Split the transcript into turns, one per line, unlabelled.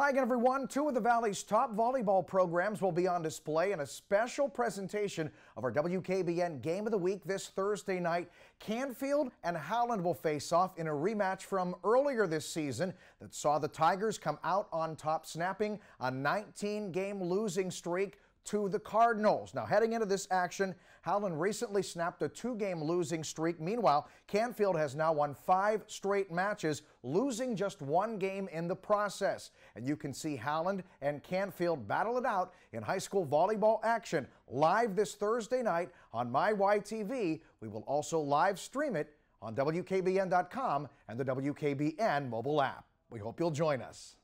Hi again, everyone. Two of the Valley's top volleyball programs will be on display in a special presentation of our WKBN Game of the Week this Thursday night. Canfield and Howland will face off in a rematch from earlier this season that saw the Tigers come out on top, snapping a 19 game losing streak to the Cardinals. Now, heading into this action, Howland recently snapped a two game losing streak. Meanwhile, Canfield has now won five straight matches, losing just one game in the process. And you can see Howland and Canfield battle it out in high school volleyball action live this Thursday night on MyYTV. We will also live stream it on WKBN.com and the WKBN mobile app. We hope you'll join us.